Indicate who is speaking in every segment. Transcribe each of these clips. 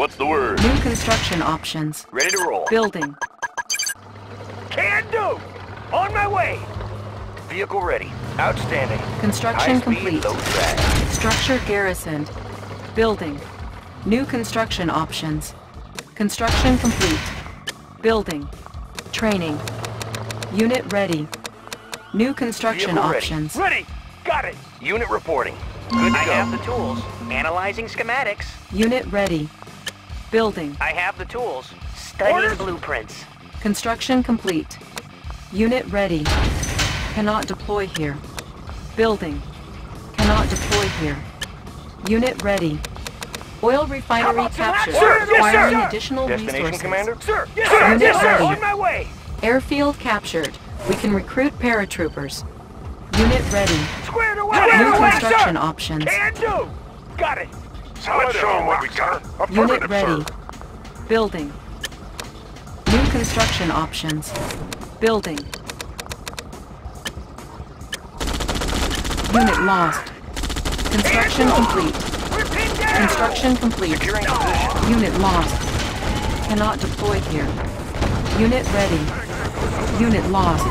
Speaker 1: What's the word?
Speaker 2: New construction options.
Speaker 1: Ready to roll.
Speaker 2: Building.
Speaker 3: Can do! On my way!
Speaker 1: Vehicle ready. Outstanding.
Speaker 2: Construction
Speaker 1: High speed,
Speaker 2: complete.
Speaker 1: low drag.
Speaker 2: Structure garrisoned. Building. New construction options. Construction complete. Building. Training. Unit ready. New construction
Speaker 1: Vehicle ready.
Speaker 2: options.
Speaker 3: Ready! Got it!
Speaker 1: Unit reporting. Good to
Speaker 4: I
Speaker 1: go.
Speaker 4: have the tools. Analyzing schematics.
Speaker 2: Unit ready. Building.
Speaker 4: I have the tools. Studying blueprints.
Speaker 2: Construction complete. Unit ready. Cannot deploy here. Building. Cannot deploy here. Unit ready. Oil refinery captured.
Speaker 3: Sir, yes, sir,
Speaker 2: Requiring
Speaker 3: sir.
Speaker 2: additional
Speaker 1: Destination,
Speaker 2: resources.
Speaker 1: Commander?
Speaker 3: Sir! Yes, sir!
Speaker 2: Unit
Speaker 3: Yes, sir!
Speaker 2: ready.
Speaker 3: On my way!
Speaker 2: Airfield captured. We can recruit paratroopers. Unit ready.
Speaker 3: Squared away!
Speaker 2: New
Speaker 3: Squared away,
Speaker 2: construction
Speaker 3: sir!
Speaker 2: options.
Speaker 3: Can do! Got it!
Speaker 5: Let's show 'em what we got.
Speaker 2: Unit ready.
Speaker 5: sir.
Speaker 2: Building. New construction options. Building. Unit lost. Construction complete.
Speaker 3: We're pinned down!
Speaker 2: Construction complete. Unit lost. Cannot deploy here. Unit ready. Unit lost.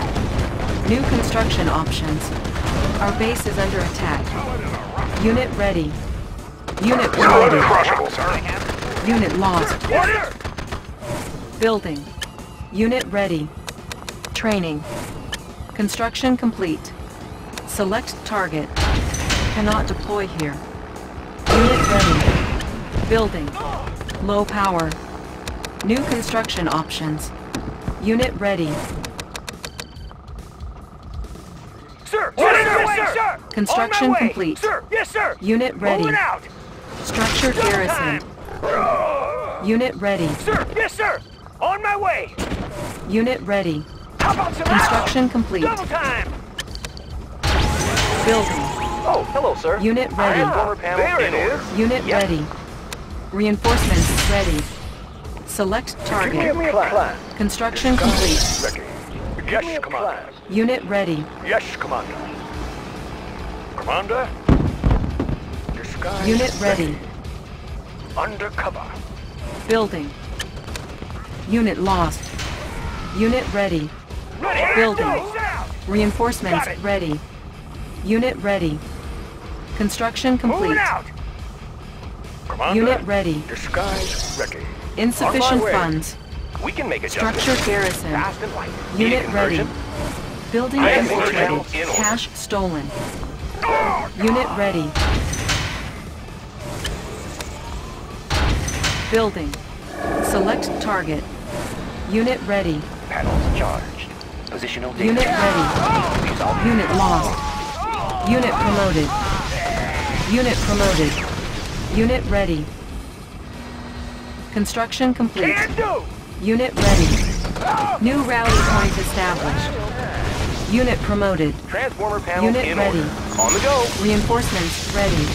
Speaker 2: New construction options. Our base is under attack. Unit ready. Unit promoted.
Speaker 5: Crushable, sir.
Speaker 2: Unit lost.
Speaker 3: Order!
Speaker 2: Building. Unit ready. Training. Construction complete. Select target. Cannot deploy here. Unit ready. Building. Low power. New construction options. Unit ready.
Speaker 3: Sir! Yes, sir! Yes, sir!
Speaker 2: Construction
Speaker 3: On my way.
Speaker 2: complete.
Speaker 3: Sir! Yes, sir!
Speaker 2: Unit ready.
Speaker 3: Moving out!
Speaker 2: Structure garrisoned. Unit ready.
Speaker 3: Sir! Yes, sir! On my way!
Speaker 2: Unit ready.
Speaker 3: How about some
Speaker 2: Construction complete.
Speaker 3: Double time!
Speaker 2: Building.
Speaker 1: Oh, hello, sir.
Speaker 2: Unit ready.
Speaker 1: Transformer
Speaker 3: there
Speaker 1: in
Speaker 3: it
Speaker 1: order.
Speaker 3: is.
Speaker 2: Unit
Speaker 1: Yep.
Speaker 2: ready. Reinforcements ready. Select target.
Speaker 3: plan.
Speaker 2: Construction complete.
Speaker 5: Ready.
Speaker 3: Yes, Commander.
Speaker 2: Unit ready.
Speaker 3: Yes, Commander.
Speaker 5: Commander?
Speaker 3: Disguise
Speaker 2: Unit ready.
Speaker 3: Undercover.
Speaker 2: Building. Unit lost. Unit ready.
Speaker 3: Ready!
Speaker 2: Building. Reinforcements ready. Unit ready. Construction complete.
Speaker 5: Commander?
Speaker 2: Unit ready.
Speaker 3: Disguise ready.
Speaker 2: Insufficient funds.
Speaker 1: We can make adjustments.
Speaker 2: Structure garrison.
Speaker 3: Fast and light.
Speaker 2: Unit ready. Building infiltrated.
Speaker 1: ordered. In order.
Speaker 2: Cash stolen. Unit ready. Building. Select target. Unit ready.
Speaker 1: Panels charged. Positional data.
Speaker 2: Unit ready.
Speaker 1: Resolving.
Speaker 2: Unit lost. Unit promoted. Unit promoted. Unit ready. Construction complete. Unit ready. New rally point established. Unit promoted.
Speaker 1: Transformer panel
Speaker 2: Unit ready.
Speaker 1: order. On the go.
Speaker 2: Reinforcements ready.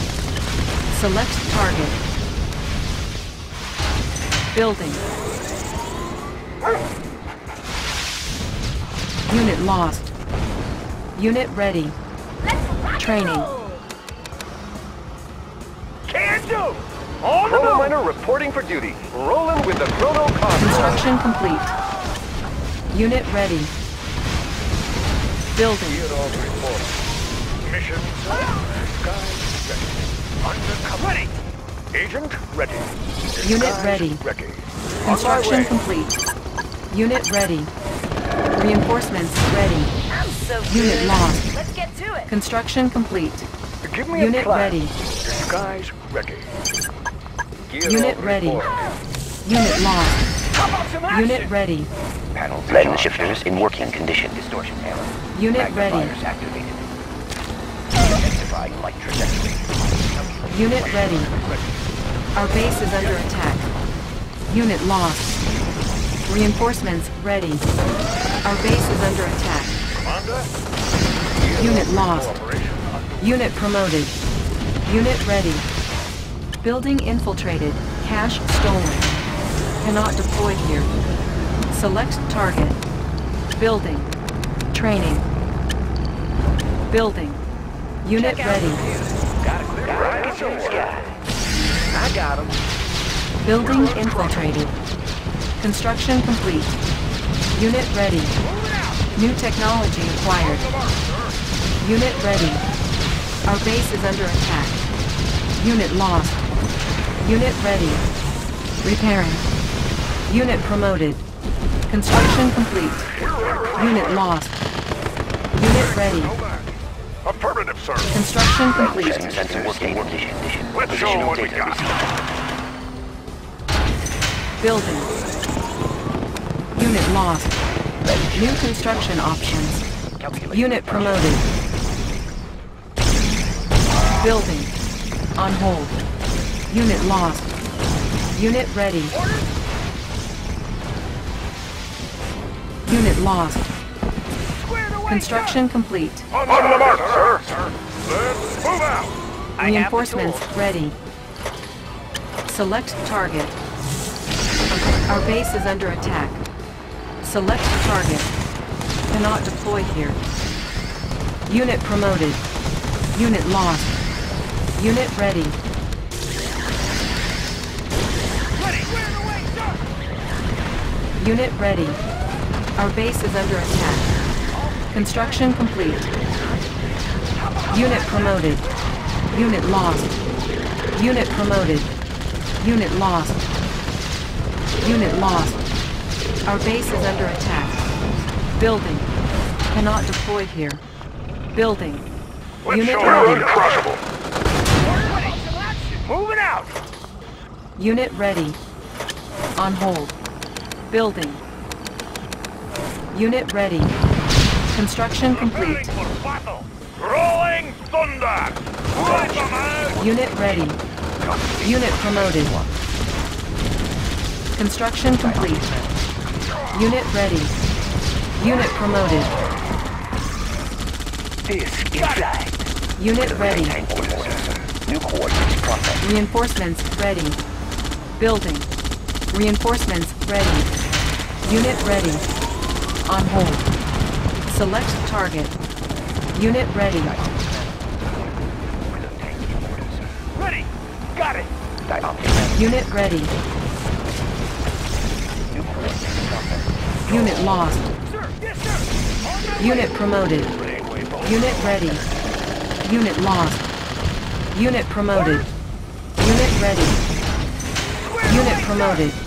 Speaker 2: Select target. Building. Unit lost. Unit ready. Training.
Speaker 3: Can do! On the
Speaker 1: Chrono
Speaker 3: move!
Speaker 1: Miner reporting for duty. Rolling with the Chrono Cosmos.
Speaker 2: Construction complete. Unit ready. Building.
Speaker 5: Mission
Speaker 3: Disguise ready. Undercover. Ready! Agent ready.
Speaker 2: Unit ready.
Speaker 3: Ready.
Speaker 2: Construction complete. Unit ready. Reinforcements ready.
Speaker 6: I'm so
Speaker 2: Unit
Speaker 6: good.
Speaker 2: lost.
Speaker 6: Let's get to it.
Speaker 2: Construction complete.
Speaker 3: Give me a
Speaker 2: Unit
Speaker 3: plan.
Speaker 2: ready.
Speaker 3: Disguise ready. Gear
Speaker 2: Unit ready.
Speaker 3: report.
Speaker 2: Unit lost.
Speaker 3: How about some action?
Speaker 2: Unit ready.
Speaker 1: Panels Lens shifters in working condition. Distortion error.
Speaker 2: Unit ready.
Speaker 1: Magnifiers activated. Identifying light trajectory.
Speaker 2: Unit ready. Our base is under attack. Unit lost. Reinforcements ready. Our base is under attack.
Speaker 5: Commander?
Speaker 2: Unit lost. Unit promoted. Unit ready. Building infiltrated. Cash stolen. Cannot deploy here. Select target. Building. Training. Building. Unit ready.
Speaker 3: Got him.
Speaker 2: Building infiltrated. Construction complete. Unit ready. New technology acquired. Unit ready. Our base is under attack. Unit lost. Unit ready. Repairing. Unit promoted. Construction complete. Unit lost. Unit ready.
Speaker 5: Affirmative, sir.
Speaker 2: Construction complete.
Speaker 1: Using sensor working.
Speaker 5: Let's show 'em
Speaker 1: Positional
Speaker 5: what we got.
Speaker 1: received.
Speaker 2: Building. Unit lost. New construction options. Unit promoted. Building. On hold. Unit lost. Unit ready. Unit lost. Construction complete.
Speaker 5: On the mark, sir. Let's move out.
Speaker 4: I have the
Speaker 2: Reinforcements ready. Select target. Our base is under attack. Select target. Cannot deploy here. Unit promoted. Unit lost. Unit ready. Unit ready. Our base is under attack. Construction complete. Unit promoted. Unit lost. Unit promoted. Unit lost. Unit lost. Our base is under attack. Building. Cannot deploy here. Building.
Speaker 5: Let's
Speaker 2: Unit
Speaker 5: show 'em
Speaker 2: ready.
Speaker 5: uncrushable.
Speaker 3: Moving out.
Speaker 2: Unit ready. On hold. Building. Unit ready. Construction complete.
Speaker 5: Rolling thunder.
Speaker 2: Unit ready. Unit promoted. Construction complete. Unit ready. Unit promoted.
Speaker 1: This inside.
Speaker 2: Unit ready.
Speaker 1: Tank orders. New coordinates processed.
Speaker 2: Reinforcements ready. Building. Reinforcements ready. Unit ready. On hold. Select target. Unit ready.
Speaker 3: Ready. Got it.
Speaker 2: Unit ready.
Speaker 1: New coordinates processed.
Speaker 2: Unit lost.
Speaker 3: Sir. Yes, sir.
Speaker 2: Unit promoted. Unit ready. Unit lost. Unit promoted. Unit ready. Unit promoted.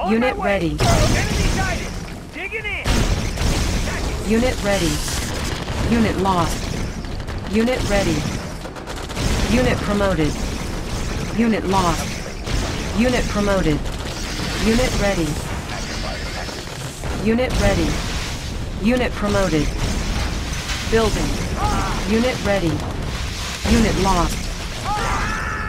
Speaker 3: On
Speaker 2: Unit ready.
Speaker 3: Enemy sighted. Digging in.
Speaker 2: Unit ready. Unit lost. Unit ready. Unit promoted. Unit lost. Unit promoted. Unit ready. Unit ready. Unit promoted. Building. Unit ready. Unit lost. Ah!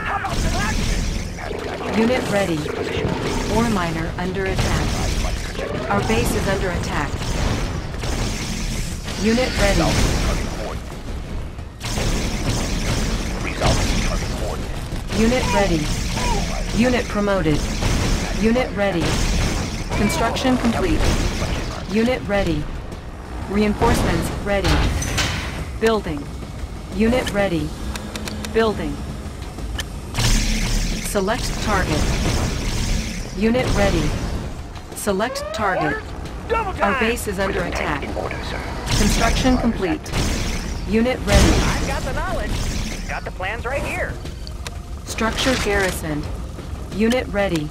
Speaker 2: Unit ready. Ore miner under attack. Our base is under attack. Unit ready. Unit ready. Unit promoted. Unit ready. Construction complete. Unit ready. Reinforcements ready. Building. Unit ready. Building. Select target. Unit ready. Select target. Our base is under attack.
Speaker 1: In order, sir.
Speaker 2: Construction complete. Unit ready.
Speaker 4: I've got the knowledge. Got the plans right here.
Speaker 2: Structure garrisoned. Unit ready.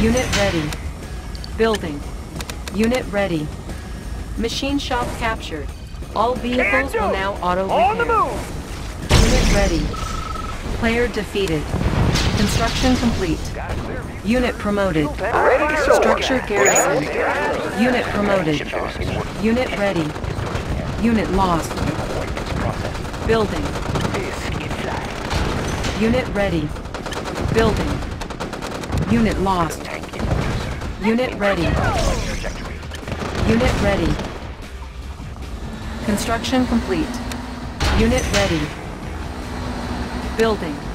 Speaker 2: Unit ready. Building. Unit ready. Machine shop captured. All vehicles will now auto
Speaker 3: On the
Speaker 2: repair.
Speaker 3: move.
Speaker 2: Unit ready. Player defeated. Construction complete. Unit promoted. Structure garrisoned. Unit promoted. Unit ready. Unit lost. Building. Unit ready. Building. Unit lost. Unit ready. Unit ready. Construction complete. Unit ready. Building.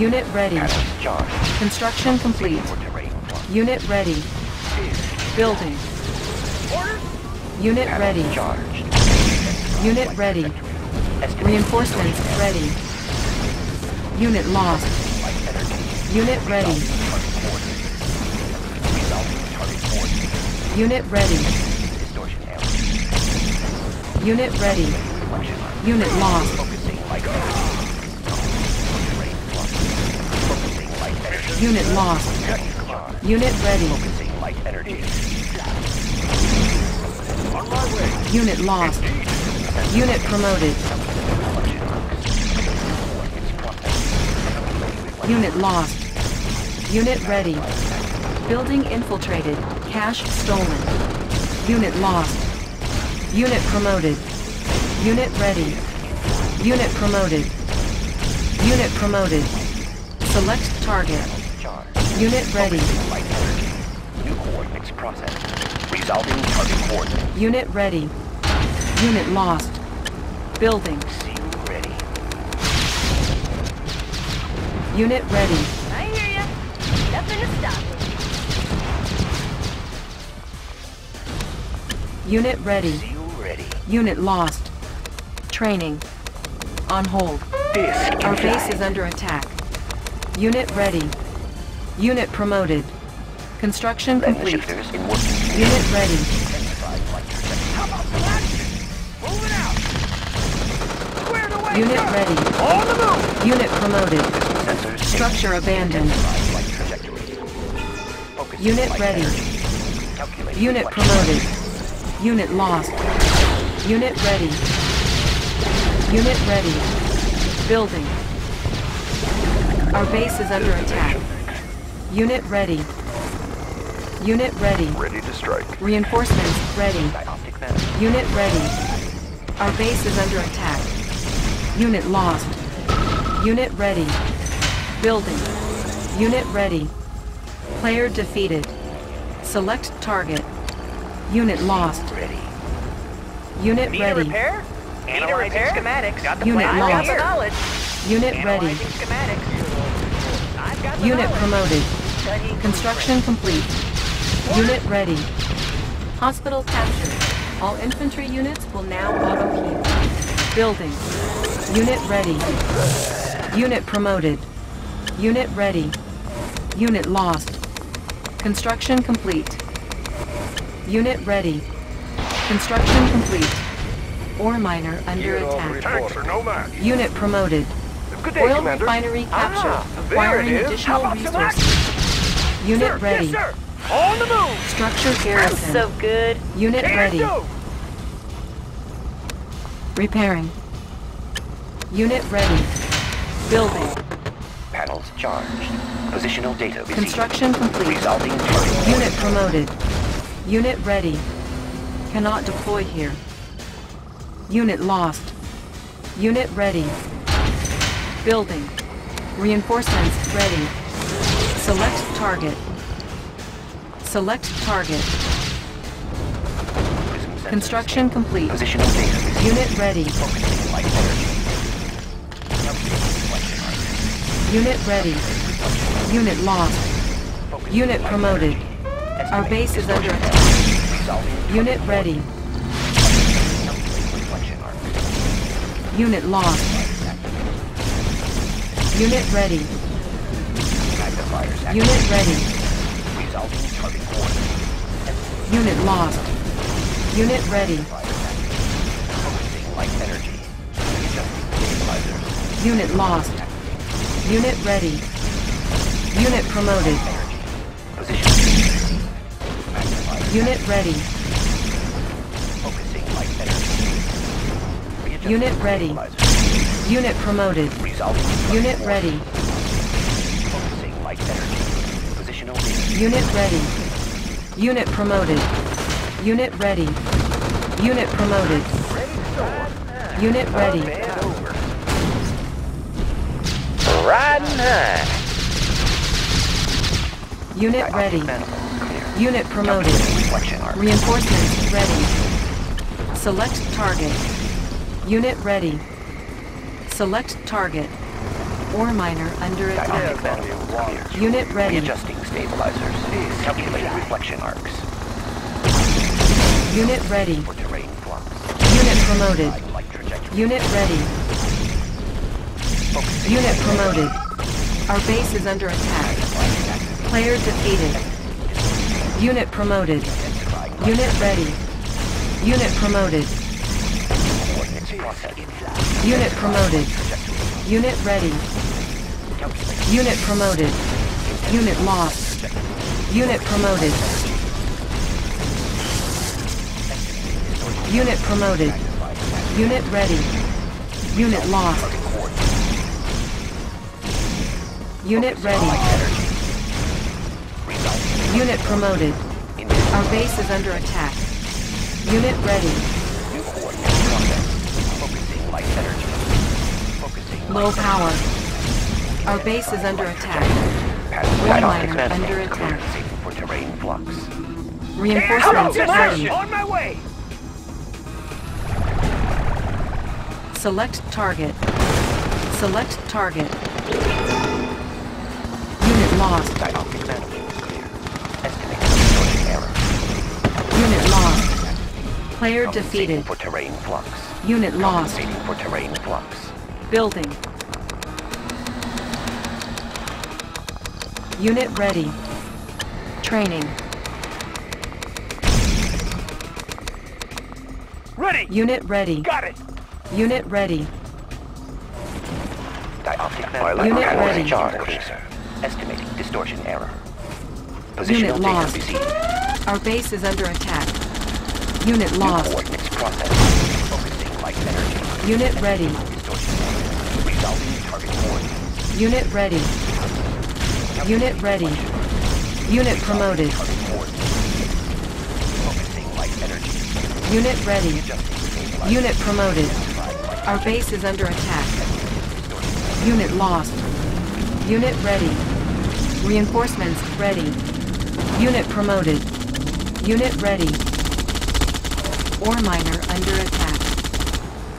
Speaker 2: Unit ready. Construction complete.
Speaker 1: For terrain one.
Speaker 2: Unit ready. Building. Unit ready. Unit ready. Reinforcements ready. Unit lost. Unit ready.
Speaker 1: Resolving target coordinates.
Speaker 2: Unit ready. Unit ready. Unit lost. Unit lost. Unit ready.
Speaker 1: Focusing light energy.
Speaker 5: On my way.
Speaker 2: Unit lost. Unit promoted. Unit lost. Unit ready. Building infiltrated. Cash stolen. Unit lost. Unit promoted. Unit ready. Unit promoted. Unit promoted. Select target.
Speaker 1: Charge.
Speaker 2: Unit ready.
Speaker 1: Light energy. New coordinates processed. Resolving target coordinates.
Speaker 2: Unit ready. Unit lost. Building.
Speaker 1: Seal ready.
Speaker 2: Unit ready.
Speaker 6: I hear ya. Nothing to stop me.
Speaker 2: Unit ready.
Speaker 1: Seal ready.
Speaker 2: Unit lost. Training. On hold.
Speaker 1: Disc
Speaker 2: Our base is under attack. Unit ready. Unit promoted. Construction complete.
Speaker 1: shifters in working.
Speaker 2: Unit ready.
Speaker 1: Intensified light trajectory.
Speaker 3: How about some action? Moving out. Squared away,
Speaker 2: Unit ready.
Speaker 3: On the move.
Speaker 2: Unit promoted. Structure abandoned.
Speaker 1: Intensified light trajectory. Focusing
Speaker 2: Unit ready. Unit promoted. Unit lost. Unit ready. Unit ready. Building. Our base is under attack. Unit ready. Unit ready.
Speaker 5: Ready to strike.
Speaker 2: Reinforcements ready. Unit ready. Our base is under attack. Unit lost. Unit ready. Building. Unit ready. Player defeated. Select target. Unit lost.
Speaker 1: Ready.
Speaker 2: Unit
Speaker 4: Need a repair? Need a
Speaker 6: Analyzing
Speaker 4: repair?
Speaker 6: schematics.
Speaker 4: Got the
Speaker 2: Unit
Speaker 4: plans
Speaker 2: lost.
Speaker 4: right
Speaker 6: Got the knowledge.
Speaker 2: Unit ready.
Speaker 4: Schematics. I've got the
Speaker 2: Unit
Speaker 4: knowledge.
Speaker 2: promoted. Construction complete. Unit ready. Hospital captured. All infantry units will now auto-heal. Building. Unit ready. Unit promoted. Unit ready. Unit lost. Construction complete. Unit ready. Construction complete. Ore miner under attack.
Speaker 5: No match.
Speaker 2: Unit promoted.
Speaker 5: Good day,
Speaker 2: Oil
Speaker 5: Commander.
Speaker 2: refinery captured.
Speaker 5: Ah,
Speaker 2: Acquiring additional
Speaker 3: How about some
Speaker 2: resources. Unit
Speaker 3: Sir,
Speaker 2: ready.
Speaker 3: Yes, sir. On the move.
Speaker 2: Structure
Speaker 6: I'm
Speaker 2: garrison.
Speaker 6: so good.
Speaker 2: Unit
Speaker 3: Can
Speaker 2: ready.
Speaker 3: do.
Speaker 2: Repairing. Unit ready. Building.
Speaker 1: Panels charged. Positional data received.
Speaker 2: Construction complete.
Speaker 1: Resolving.
Speaker 2: Unit promoted. Unit ready. Cannot deploy here. Unit lost. Unit ready. Building. Reinforcements ready. Select target. Select target. Construction complete. Unit ready.
Speaker 1: Focusing light energy. Calculating reflection arc.
Speaker 2: Unit ready. Unit lost. Unit promoted. Our base is under attack.
Speaker 1: error. Resolving target
Speaker 2: Unit ready. Unit lost. Unit ready.
Speaker 1: Magnifiers active.
Speaker 2: Unit ready.
Speaker 1: Resolving target coordinates.
Speaker 2: Unit lost. Unit ready.
Speaker 1: Focusing light energy. Adjusting stabilizers.
Speaker 2: Unit lost. Unit ready. Unit promoted.
Speaker 1: Energy. Position.
Speaker 2: Unit ready.
Speaker 1: Focusing light energy.
Speaker 2: Unit ready. Unit promoted. Unit ready. Unit ready. Unit promoted. Unit ready. Unit promoted. Unit ready.
Speaker 4: Riding high.
Speaker 2: Unit ready. Unit promoted.
Speaker 1: Calculating reflection arc.
Speaker 2: Reinforcements ready. Select target. Unit ready. Select target. Ore miner under attack. Unit ready.
Speaker 1: Readjusting stabilizers. Calculating reflection arcs.
Speaker 2: Unit ready.
Speaker 1: For terrain flux.
Speaker 2: Unit promoted.
Speaker 1: Unit ready. Unit promoted. Our base is under attack. Player defeated. Unit promoted. Unit ready. Unit promoted. Unit promoted. Unit ready. Unit promoted. Unit lost. Unit promoted. Unit promoted. Unit ready. Unit lost. Unit ready. Unit promoted. Our base is under attack. Unit ready. Low power. Our base is under attack. Miner under attack.
Speaker 2: For terrain flux.
Speaker 1: Reinforcements ready.
Speaker 3: On my way!
Speaker 1: Select target. Select target. Unit lost.
Speaker 2: Dioptic management clear. Estimated distortion error.
Speaker 1: Unit lost. Player defeated.
Speaker 2: For terrain flux.
Speaker 1: Unit lost.
Speaker 2: For terrain flux.
Speaker 1: Building. Unit ready. Training.
Speaker 3: Ready!
Speaker 1: Unit ready.
Speaker 3: Got it!
Speaker 1: Unit ready.
Speaker 2: Dioptic
Speaker 1: Unit ready.
Speaker 2: charge. Estimating distortion error. Positional
Speaker 1: Unit lost.
Speaker 2: received.
Speaker 1: Our base is under attack. Unit
Speaker 2: New
Speaker 1: lost.
Speaker 2: coordinates processed. Focusing light energy.
Speaker 1: Unit ready. Unit ready. Unit ready. Unit promoted. Unit ready. Unit promoted. Our base is under attack. Unit lost. Unit ready. Reinforcements ready. Unit promoted. Unit ready. Ore miner under attack.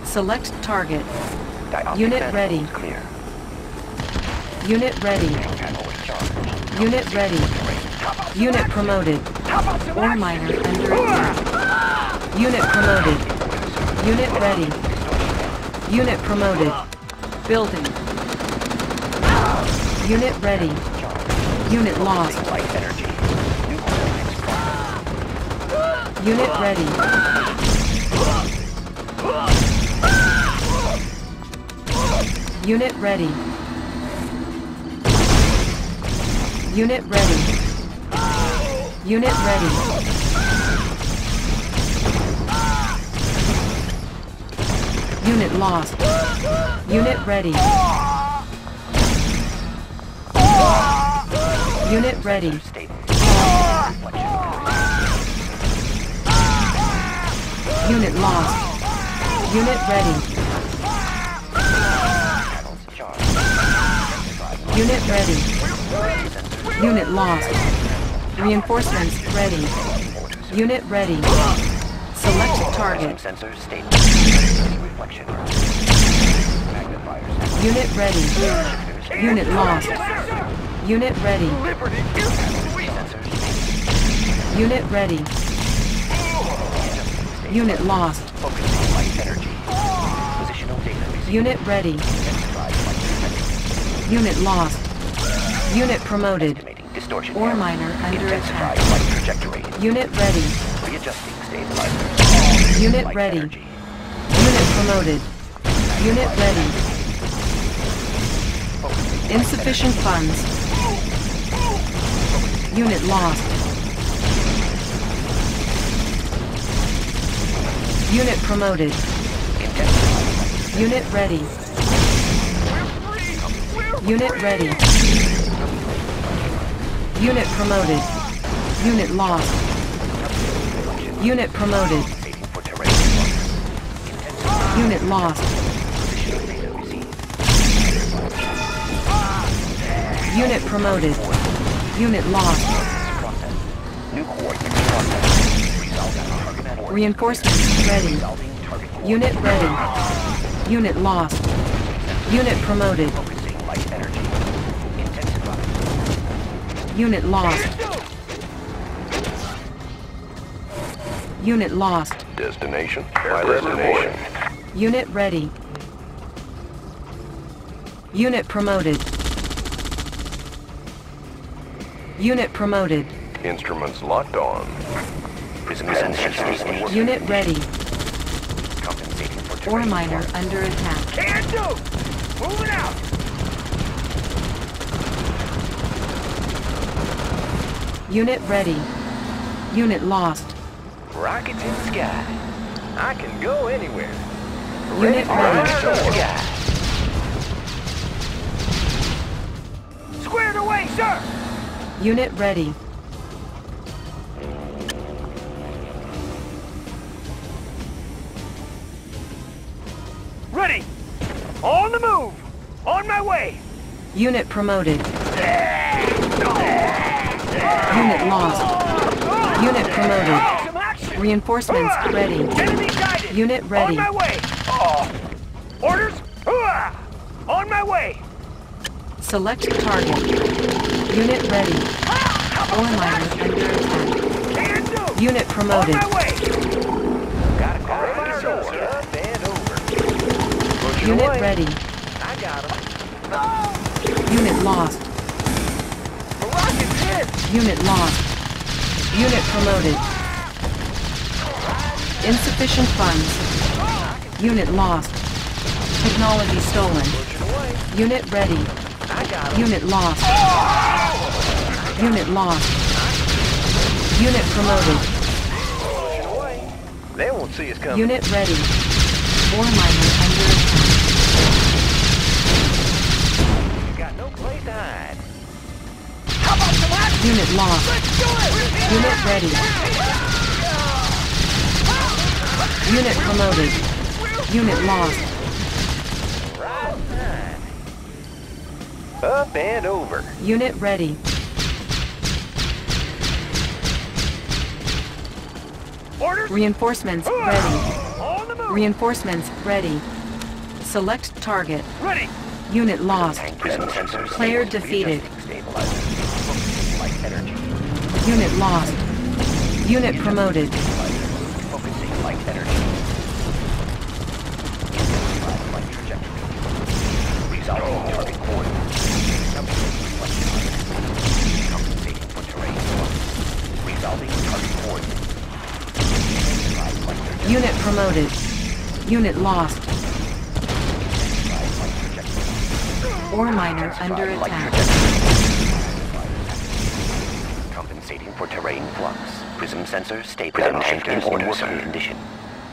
Speaker 1: Select target. Unit ready.
Speaker 2: Clear.
Speaker 1: Unit ready. Unit ready. Unit promoted. Ore miner under attack. Unit promoted. Unit ready. Unit promoted. Building. Unit ready. Unit lost. Unit ready. Unit ready. Unit ready. Unit ready. Unit lost. Unit ready. Unit ready. Unit lost. Unit ready. Unit ready. Unit lost. Reinforcements ready. Unit ready. Select target. Unit ready. Unit lost. Unit ready. Unit ready. Unit lost.
Speaker 2: Focusing light energy. Positional data.
Speaker 1: Unit ready. Unit lost. Unit promoted.
Speaker 2: Distortion.
Speaker 1: Ore miner under
Speaker 2: Intensified
Speaker 1: attack.
Speaker 2: light trajectory.
Speaker 1: Unit ready.
Speaker 2: Readjusting stabilizer.
Speaker 1: Unit
Speaker 2: Light
Speaker 1: ready.
Speaker 2: energy.
Speaker 1: Unit promoted. Unit ready. Insufficient funds. Unit lost. Unit promoted. Unit ready. Unit ready. Unit promoted. Unit lost. Unit promoted. Unit lost. Unit promoted. Unit lost. Reinforcements ready. Unit ready. Unit lost. Unit promoted.
Speaker 2: Focusing light energy. Intensified.
Speaker 1: Unit lost. Unit lost.
Speaker 7: Destination? My destination.
Speaker 2: Unit ready. Unit promoted. Unit promoted.
Speaker 7: Instruments locked on.
Speaker 1: Prism sensors.
Speaker 2: Unit ready.
Speaker 1: Compensating for
Speaker 2: Ore miner under attack.
Speaker 3: Can't do! Moving out!
Speaker 2: Unit ready. Unit lost.
Speaker 1: Rockets in the sky. I can go anywhere.
Speaker 2: Unit ready.
Speaker 1: Sky.
Speaker 3: Squared away, sir!
Speaker 2: Unit ready.
Speaker 3: Ready! On the move! On my way!
Speaker 2: Unit promoted. Unit lost. Unit promoted. Reinforcements ready.
Speaker 3: Enemy guided!
Speaker 2: Unit ready.
Speaker 3: On my way! Oh. Orders? On my way!
Speaker 2: Select target. Unit ready. Ore miner under attack. Unit promoted.
Speaker 3: On my way!
Speaker 1: Got a car on the door. Up and over.
Speaker 2: Unit
Speaker 1: away.
Speaker 2: ready.
Speaker 1: I got him.
Speaker 2: Unit lost.
Speaker 1: The rocket's hit.
Speaker 2: Unit lost. Unit promoted. Insufficient funds. Unit lost. Technology stolen. Unit ready.
Speaker 1: I got him.
Speaker 2: Unit lost. Unit lost. Unit promoted.
Speaker 1: They won't see us coming.
Speaker 2: Unit ready. Ore miner under attack.
Speaker 1: Got no place to hide.
Speaker 2: Unit lost.
Speaker 3: Let's do it!
Speaker 2: Unit ready. Unit promoted. Unit lost.
Speaker 1: Up and over.
Speaker 2: Unit ready.
Speaker 3: Orders?
Speaker 2: Reinforcements ready.
Speaker 3: On the move!
Speaker 2: Reinforcements ready. Select target.
Speaker 3: Ready!
Speaker 2: Unit lost. Player defeated. Unit lost. Unit promoted.
Speaker 1: Focusing light energy. Light trajectory. Resolving target coordinates. Compensating for terrain flux. Resolving target coordinates. Inside light trajectory.
Speaker 2: Unit promoted. Unit lost.
Speaker 1: Inside light trajectory.
Speaker 2: Ore miner under attack.
Speaker 1: Compensating for terrain flux. Prism sensor stable. Prism enters in working condition.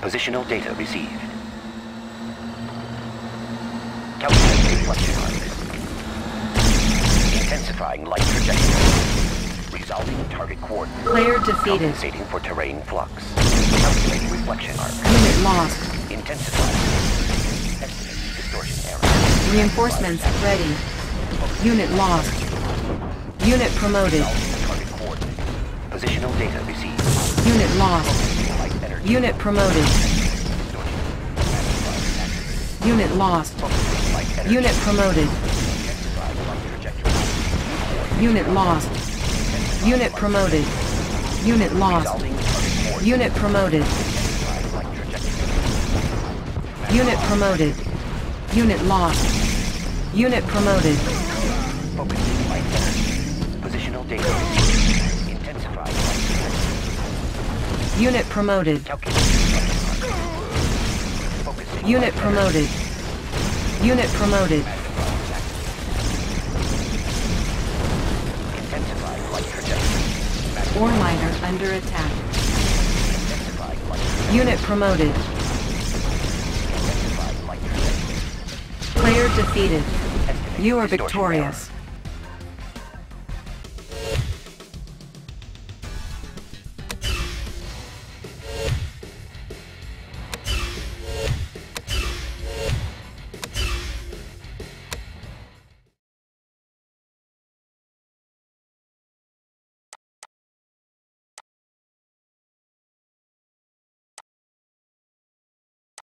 Speaker 1: Positional data received. Calculating reflection arcs. Intensifying light trajectory. Resolving target coordinates.
Speaker 2: Player defeated.
Speaker 1: Compensating for terrain flux. Calculating reflection arc.
Speaker 2: Unit lost.
Speaker 1: Intensifying. Estimating distortion error.
Speaker 2: Reinforcements ready. Unit lost. Unit promoted.
Speaker 1: Positional data received.
Speaker 2: Unit lost. Unit promoted. Unit lost. Unit promoted.
Speaker 1: Intensifying light trajectory.
Speaker 2: Unit lost. Unit promoted. Unit lost.
Speaker 1: Resolving target coordinates.
Speaker 2: Unit promoted.
Speaker 1: Intensifying light trajectory.
Speaker 2: Unit promoted. Unit lost. Unit promoted.
Speaker 1: Focusing light energy. Positional data
Speaker 2: Unit promoted. Unit promoted. Unit promoted. Ore miner under attack. Unit promoted. Player defeated. You are victorious.